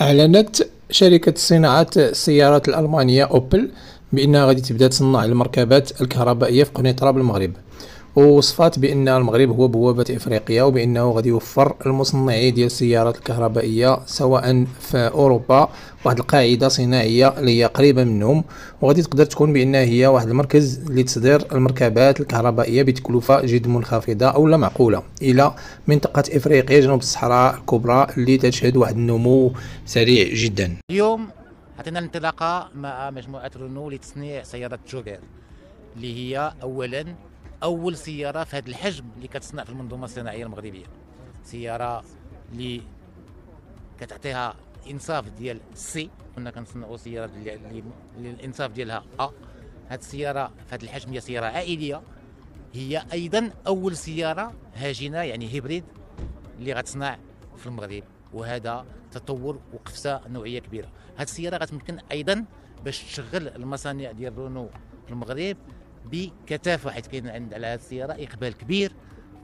أعلنت شركة صناعة السيارات الألمانية أوبل بأنها غادي تبدأ تصنع المركبات الكهربائية في قنيطرة بالمغرب ووصفات بأن المغرب هو بوابة إفريقيا وبأنه غادي يوفر المصنعي ديال السيارات الكهربائية سواء في أوروبا واحد القاعدة صناعية اللي هي قريبة منهم. وغادي تقدر تكون بأنها هي واحد المركز لتصدير المركبات الكهربائية بتكلفة جد منخفضة أو لا معقولة. إلى منطقة إفريقيا جنوب الصحراء الكبرى اللي تشهد واحد النمو سريع جدا. اليوم عطينا الانطلاقه مع مجموعة رونو لتصنيع سيارة Jogger اللي هي اولا أول سيارة في هذا الحجم اللي كتصنع في المنظومة الصناعية المغربية. سيارة اللي كتعطيها إنصاف ديال C كنا كنصنعوا سيارة اللي الإنصاف ديالها ا هذه السيارة في هذا الحجم هي سيارة عائلية. هي أيضا أول سيارة هاجنه يعني هيبريد اللي غتصنع في المغرب. وهذا تطور وقفزة نوعية كبيرة. هذه السيارة غتمكن أيضا باش تشغل المصانع ديال رونو في المغرب. بكثافه حيث كاين عند على هذه السيارة إقبال كبير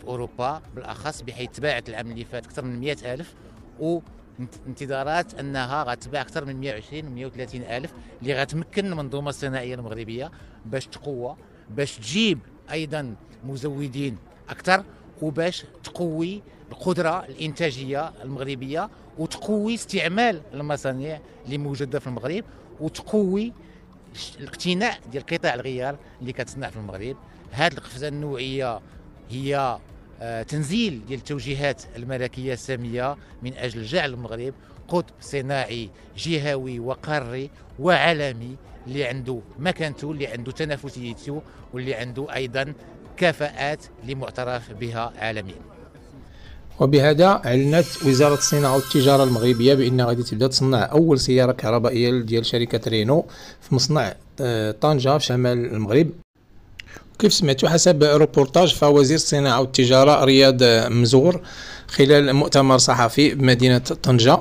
في أوروبا بالأخص بحيث تباعت العام اللي فات أكثر من 100 ألف و انتظارات أنها غتباع أكثر من 120 و 130 ألف اللي غتمكن المنظومة الصناعية المغربية باش تقوى باش تجيب أيضا مزودين أكثر وباش تقوي القدرة الإنتاجية المغربية وتقوي استعمال المصانع اللي موجودة في المغرب وتقوي الاقتناع ديال قطاع الغيار اللي كتصنع في المغرب. هذه القفزة النوعية هي آه، تنزيل ديال التوجيهات الملكية السامية من أجل جعل المغرب قطب صناعي جهوي وقاري وعالمي اللي عنده مكانته اللي عنده تنافسيته واللي عنده أيضا كفاءات اللي معترف بها عالميا. وبهذا اعلنت وزارة الصناعة والتجارة المغربية بانها غادي تبدأ تصنع أول سيارة كهربائية ديال شركة رينو في مصنع آه، طنجة في شمال المغرب. كيف سمعتوا؟ حسب روبورتاج فوزير الصناعة والتجارة رياض مزور خلال مؤتمر صحفي بمدينة طنجة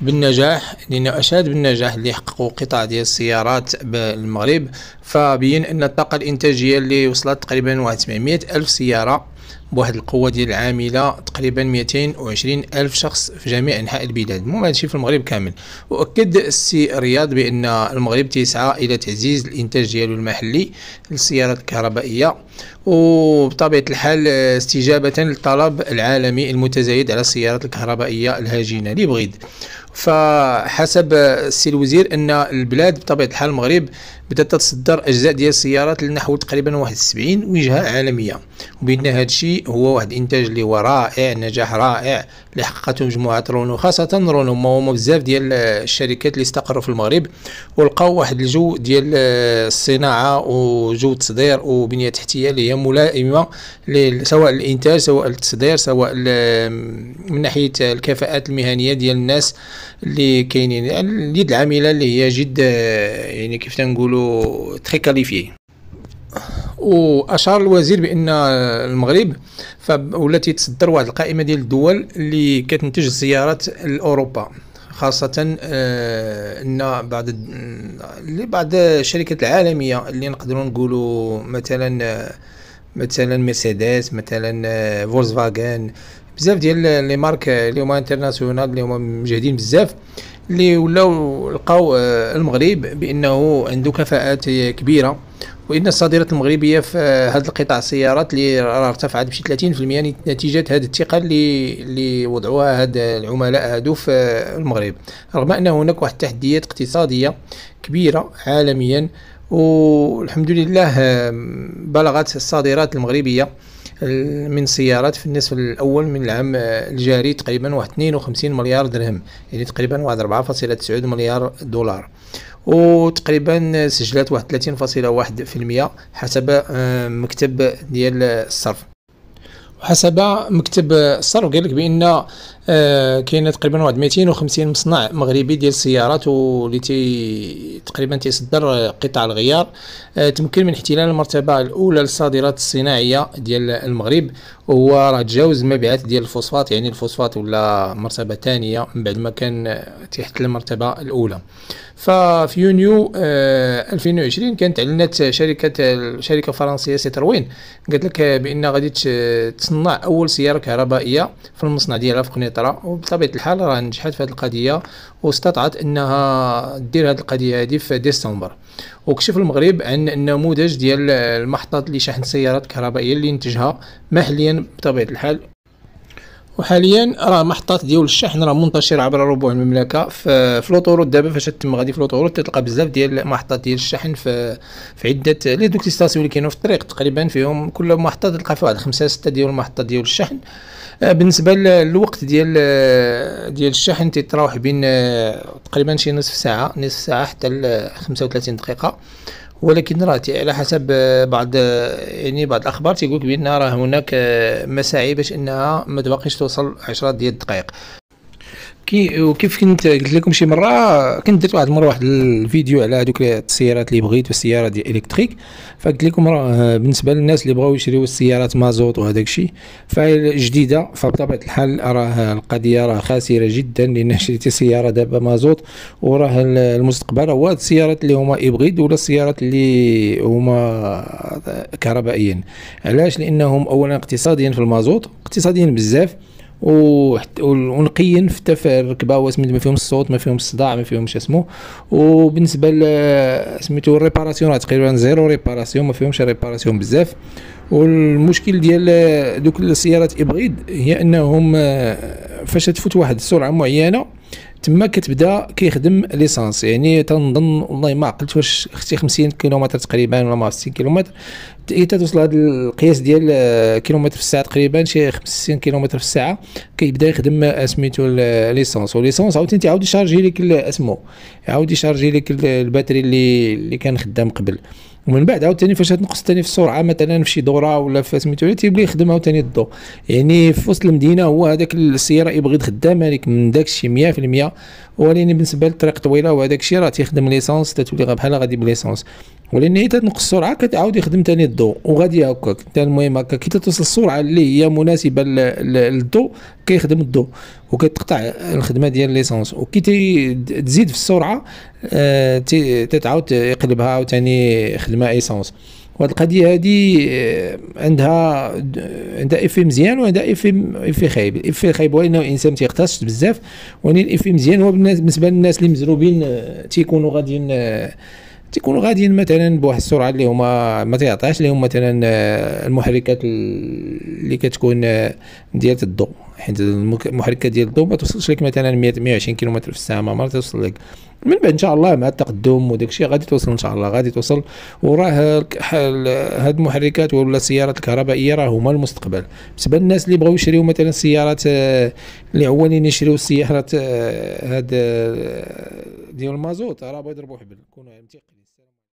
بالنجاح لأنه أشاد بالنجاح اللي حققوا قطاع ديال السيارات بالمغرب فبين أن الطاقة الإنتاجية اللي وصلت تقريبا واحد 700 ألف سيارة بواحد القوة ديال العاملة تقريبا 220 ألف شخص في جميع أنحاء البلاد. المهم هادشي في المغرب كامل. وأكد السي رياض بأن المغرب تسعى إلى تعزيز الإنتاج ديالو المحلي للسيارات الكهربائية. وبطبيعة الحال استجابة للطلب العالمي المتزايد على السيارات الكهربائية الهجينه les hybrides فحسب السي الوزير أن البلاد بطبيعة الحال المغرب بدات تتصدر اجزاء ديال السيارات لنحو تقريبا 71 وجهة عالمية. وبان هذا الشيء هو واحد الإنتاج اللي هو رائع نجاح رائع. اللي حققته مجموعة رونو خاصة رونو. ما هما بزاف ديال الشركات اللي استقروا في المغرب ولقاو واحد الجو ديال الصناعة وجو التصدير وبنية تحتية اللي هي ملائمة سواء الإنتاج سواء التصدير سواء من ناحية الكفاءات المهنية ديال الناس اللي كاينين. اليد العاملة اللي هي جد يعني كيف تنقولوا تري كاليفي وأشار الوزير بأن المغرب والتي تصدر واحد القائمة ديال الدول اللي كتنتج السيارات لأوروبا خاصة آه إن بعض اللي بعض الشركات العالمية اللي نقدروا نقولوا مثلا مثلا مرسيدس مثلا فولكس فاغن بزاف ديال les marques اللي هما internationales اللي هما مجهدين بزاف اللي ولاو لقاو آه، المغرب بأنه عنده كفاءات كبيرة وإن الصادرات المغربية في هذا القطاع السيارات اللي ارتفعت بشي 30% نتيجة هذه الثقه اللي اللي وضعوها هاد العملاء هادو في المغرب. رغم ان هناك واحد التحديات اقتصادية كبيرة عالميا والحمد لله آه، بلغت الصادرات المغربية من سيارات في النصف الأول من العام الجاري تقريبا واحد 52 مليار درهم يعني تقريبا واحد 4.9 مليار دولار. وتقريبا سجلت واحد 30.1% حسب آه، مكتب ديال الصرف. وحسب مكتب الصرف قال لك بأن آه، كاين تقريبا واحد 250 مصنع مغربي ديال السيارات واللي تي تقريبا تيصدر قطع الغيار. آه، تمكن من احتلال المرتبة الأولى للصادرات الصناعية ديال المغرب وهو راه تجاوز المبيعات ديال الفوسفات يعني الفوسفات ولا مرتبة ثانية من بعد ما كان تحت المرتبة الأولى. ففي يونيو 2020 آه، كانت اعلنت شركة الشركة الفرنسيه سيتروين. قالت لك بأن غادي تصنع أول سيارة كهربائية في المصنع ديالها في قنيطرة. وبطبيعة الحال راه نجحت في هذه القضية واستطاعت أنها دير هذه القضية هذه في ديسمبر. وكشف المغرب عن النموذج ديال المحطات اللي شحن السيارات الكهربائيه اللي انتجها محليا بطبيعة الحال. وحاليا راه محطات ديال الشحن راه منتشره عبر ربوع المملكة في ف l'autoroute دابا فاش تم غادي ف l'autoroute تلقى بزاف ديال المحطات ديال الشحن في في عده لي دوك stations اللي كاينين في الطريق تقريبا فيهم كل محطة تلقى فيها واحد خمسة ستة ديال المحطات ديال الشحن بالنسبة للوقت ديال ديال الشحن تيتراوح بين آه، تقريبا شي نصف ساعة نصف ساعة حتى ل 35 دقيقة. ولكن راه على حسب بعض يعني بعض الأخبار تيقول بان راه هناك مساعي باش أنها ما توصل 10 ديال الدقائق. كي وكيف كنت قلت لكم شي مرة كنت درت واحد المرة واحد الفيديو على هذوك السيارات اللي بغيت والسياره ديال إلكتريك. فقلت لكم راه بالنسبة للناس اللي بغاو يشريو السيارات مازوت وهذاك الشيء فجديده فبطبيعة الحال راه القضية راه خاسرة جدا لأن شريتي سياره دابا مازوت. وراه المستقبل هو السيارات اللي هما hybrides ولا السيارات اللي هما كهربائيين. علاش؟ لأنهم اولا اقتصاديا في المازوت اقتصاديا بزاف. ونقيين حتى في الركبه سميتو ما فيهم الصوت ما فيهم الصداع ما فيهمش اسمو وبالنسبة سميتو ال réparation تقريبا zéro réparation ما فيهمش réparation بزاف. والمشكل ديال دوك السيارات hybrides هي أنهم فاش تفوت واحد السرعة معينة تما كتبدا كيخدم l'essence. يعني تنظن والله ما عقلت واش أختي 50 كيلومتر تقريبا ولا ما 60 كيلومتر. حتى توصل هذا القياس ديال كيلومتر في الساعة تقريبا شي 50 كيلومتر في الساعة كيبدا يخدم سميتو l'essence و l'essence عاوتاني تعاود يشارجي لك اسمو يعاود يشارجي لك ال batterie اللي اللي كان خدام قبل. ومن بعد عاوتاني فاش تنقص ثاني في السرعة مثلا في شي دورة ولا في سميتو تيبدا يخدم عاوتاني الضو. يعني في وسط المدينة هو هذاك السيارة يبغي خدامه لك من داك الشيء 100% ولكن بالنسبة للطريق طويلة وهذاك الشيء راه تيخدم l'essence تتولي بحال غادي ب l'essence ولأن هي تنقص السرعة كتعاود يخدم ثاني الضوء وغادي هكاك المهم هكا كي توصل السرعة اللي هي مناسبة للضوء كيخدم الضوء وكتقطع الخدمة ديال l'essence وكي تزيد في السرعة آه تتعاود يقلبها عاوتاني خدمة essence وهاد القضية هادي آه، عندها عندها effet مزيان وعندها افي افي خايب. ال effet خايب هو انه الانسان تيقتصد بزاف ولكن ال effet مزيان هو بالنسبة للناس اللي مزروبين آه، تيكونوا غاديين آه، تيكونوا غاديين مثلا بواحد السرعة اللي هما ما تيعطيهاش لهم مثلا المحركات اللي كتكون ديال الضوء. حيت المحركات ديال الضوء ما توصلش لك مثلا 100 120 كم في الساعة ما توصل لك. من بعد إن شاء الله مع التقدم وداك الشيء غادي توصل إن شاء الله غادي توصل. وراه هاد المحركات ولا السيارات الكهربائية راه هما المستقبل. بالنسبة للناس اللي بغاو يشريو مثلا السيارات آه، اللي عوالين يشريو السيارات آه، هاد آه، ديال المازوت راه بغا يضربوا حبل. كونوا